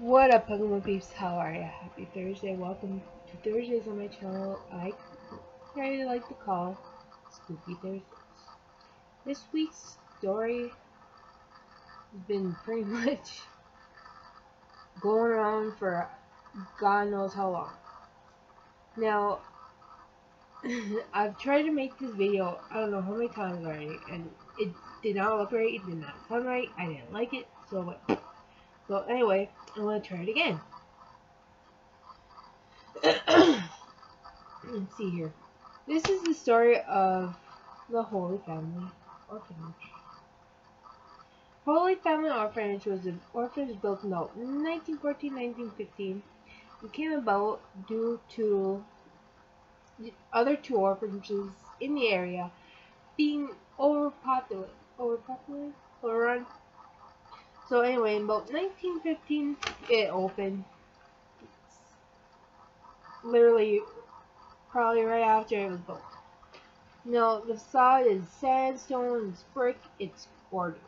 What up, Pokemon peeps? How are ya? Happy Thursday. Welcome to Thursdays on my channel. I of like to call Spooky Thursdays. This week's story has been pretty much going on for God knows how long. Now, I've tried to make this video, I don't know how many times already, and it did not look right, it did not sound right, I didn't like it, so so anyway, I'm going to try it again. Let's see here. This is the story of the Holy Family Orphanage. Holy Family Orphanage was an orphanage built in 1914-1915. It came about due to other two orphanages in the area being overpopulated, overpopulated, overrun so anyway, in about 1915, it opened. Literally, probably right after it was built. Now, the facade is sandstone, it's brick, it's gorgeous.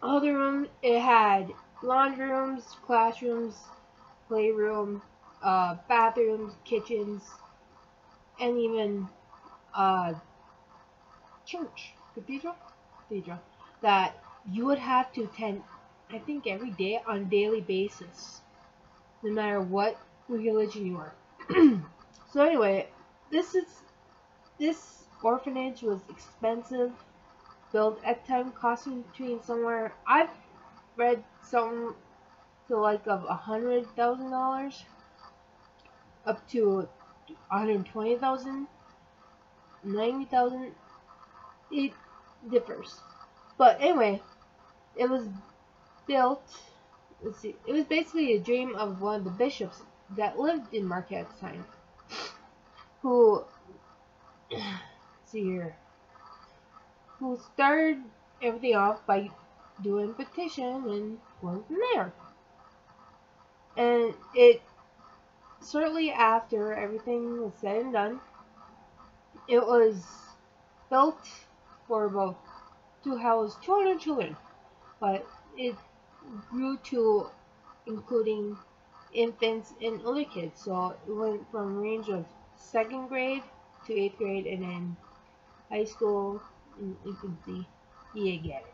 Other rooms, it had laundry rooms, classrooms, playroom, uh, bathrooms, kitchens, and even uh, church, cathedral, cathedral that you would have to attend, I think, every day on a daily basis, no matter what religion you are. so anyway, this is this orphanage was expensive, built at time costing between somewhere I've read something to like of a hundred thousand dollars up to 120,000 90,000 it differs but anyway it was built, let's see, it was basically a dream of one of the bishops that lived in Marquette at the time, who, see here, who started everything off by doing petition and going from there. And it, shortly after everything was said and done, it was built for about to house 200 children but it grew to including infants and older kids. So it went from range of second grade to eighth grade and then high school and infancy. You get.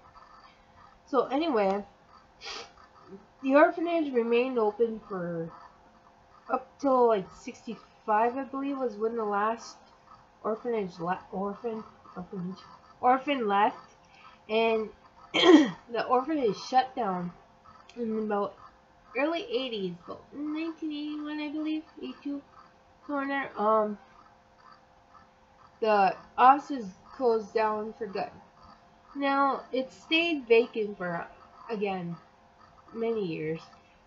So anyway, the orphanage remained open for up till like 65 I believe was when the last orphanage le orphan orphanage orphan left and the orphanage shut down in about early 80s, but 1981, I believe, 82, corner. Um, the offices closed down for good. Now it stayed vacant for again many years,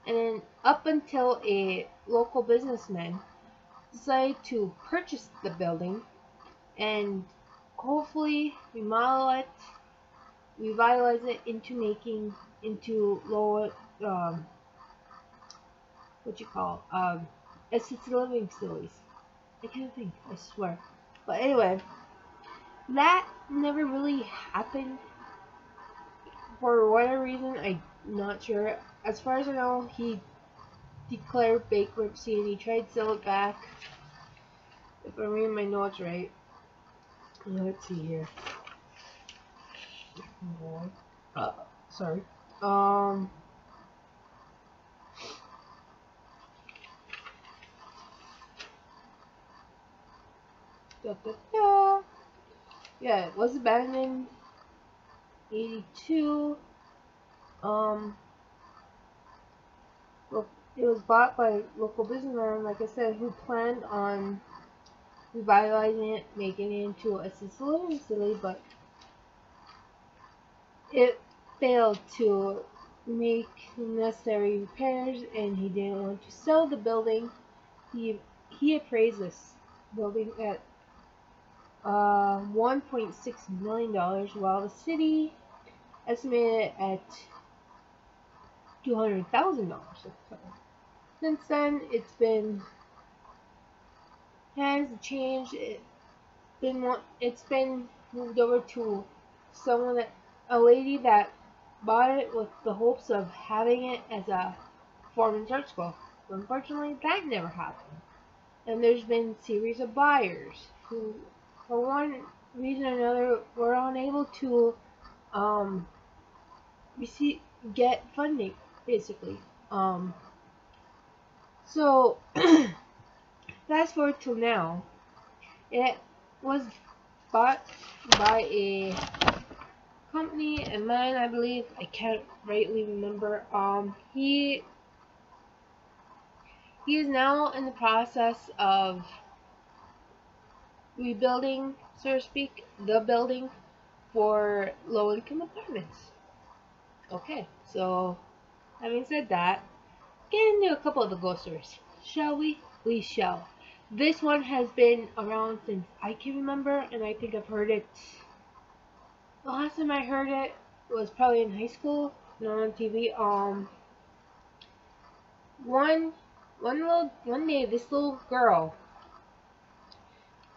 and then up until a local businessman decided to purchase the building and hopefully remodel it revitalize it into making into lower um, what you call um, assisted living facilities. I can't think, I swear. But anyway, that never really happened for whatever reason. I'm not sure. As far as I know, he declared bankruptcy and he tried to sell it back. If I'm reading my notes right. Let's see here. Uh, sorry. Um. Da, da, da. Yeah, it was abandoned. 82. Um. It was bought by local businessman, like I said, who planned on revitalizing it, making it into a assisted living facility, but it failed to make necessary repairs and he didn't want to sell the building. He, he appraised this building at uh, $1.6 million while the city estimated it at $200,000 Since then, it's been hands changed. It been it's been moved over to someone that a lady that bought it with the hopes of having it as a Foreman's Art School. But unfortunately, that never happened. And there's been series of buyers who, for one reason or another, were unable to um, receive get funding, basically. Um, so, fast forward till now, it was bought by a company, and mine, I believe, I can't rightly remember. Um, he he is now in the process of rebuilding, so to speak, the building for low-income apartments. Okay, so having said that, get into a couple of the ghost stories, shall we? We shall. This one has been around since I can remember, and I think I've heard it. The last time I heard it was probably in high school, not on TV. Um, one, one little, one day, this little girl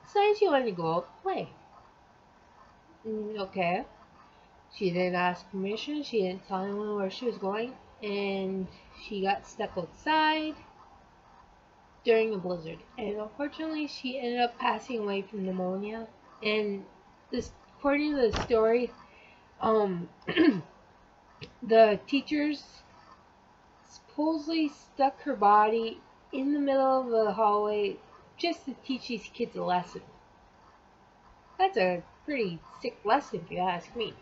decided she wanted to go out play. Mm, okay. She didn't ask permission. She didn't tell anyone where she was going. And she got stuck outside during a blizzard. And unfortunately, she ended up passing away from pneumonia. And this, according to the story, um, the teachers supposedly stuck her body in the middle of the hallway just to teach these kids a lesson. That's a pretty sick lesson if you ask me.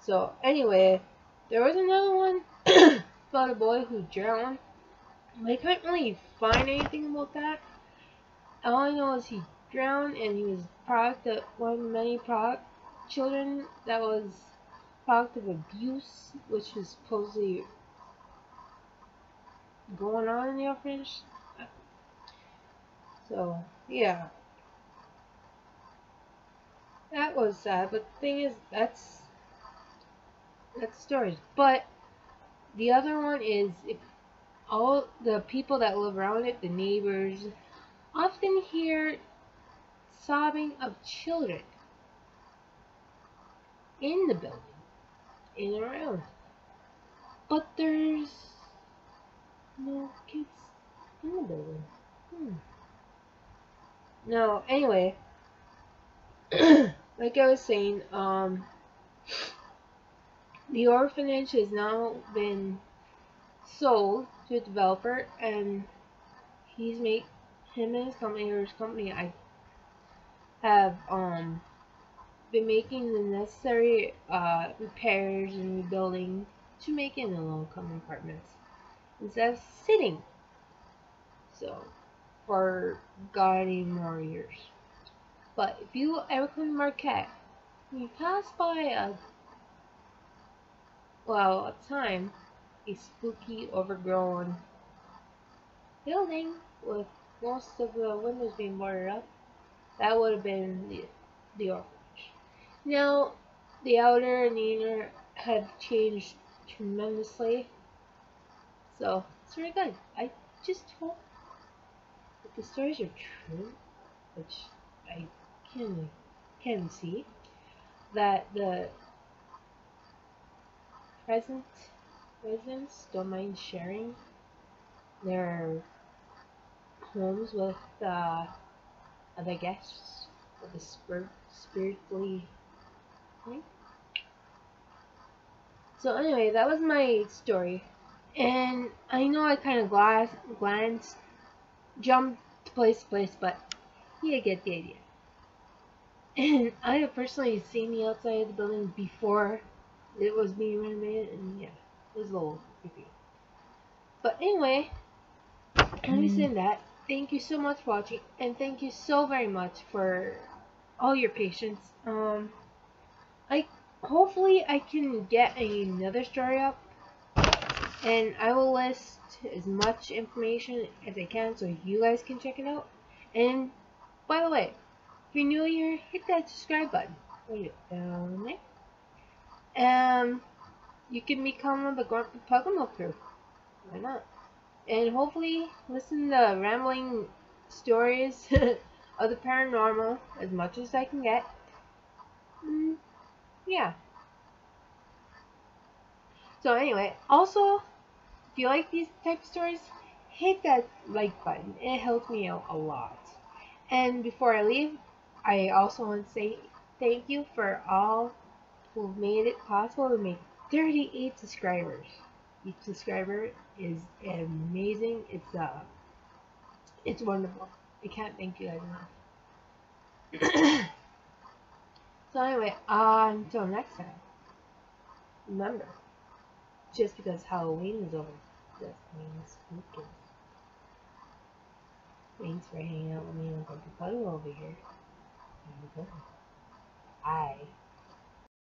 So anyway, there was another one about a boy who drowned. I couldn't really find anything about that. All I know is he drowned and he was product of one of many product children that was product of abuse, which was supposedly going on in the orphanage. So yeah that was sad. But the thing is, that's that's stories. But the other one is if all the people that live around it, the neighbors, often hear sobbing of children in the building, in and around. But there's no kids in the building. Hmm. No, anyway. like I was saying, um, the orphanage has now been sold to a developer, and he's made him and his company or his company. I have um been making the necessary uh, repairs and rebuilding to make it in low-income apartments instead of sitting. So, for God more years. But if you ever come to Marquette, you pass by a, well, at time, a spooky, overgrown building with most of the windows being boarded up, that would have been the, the orphanage. Now, the outer and the inner have changed tremendously, so it's really good. I just hope that the stories are true, which I can, can see that the present residents don't mind sharing their homes with uh, other guests of the spirit, spiritually hmm? So anyway, that was my story. And I know I kind of glanced, glanced, jumped place to place, but you get the idea. And I have personally seen the outside of the building before it was being renovated, and yeah, it was a little creepy. But anyway, having mm. said that, thank you so much for watching, and thank you so very much for all your patience. Um, I hopefully I can get another story up, and I will list as much information as I can so you guys can check it out. And by the way, if you're new here, hit that subscribe button. Um, you can become the Grumpy Pokemon crew. Why not? And hopefully listen to rambling stories of the paranormal as much as I can get. Mm, yeah. So anyway, also if you like these type of stories, hit that like button. It helps me out a lot. And before I leave, I also want to say thank you for all who made it possible to make 38 subscribers. Each subscriber is amazing. It's uh, it's wonderful. I can't thank you guys enough. so anyway, uh, until next time, remember, just because Halloween is over, doesn't mean spooky. Thanks for hanging out with me and Grumpy Puddle over here. Have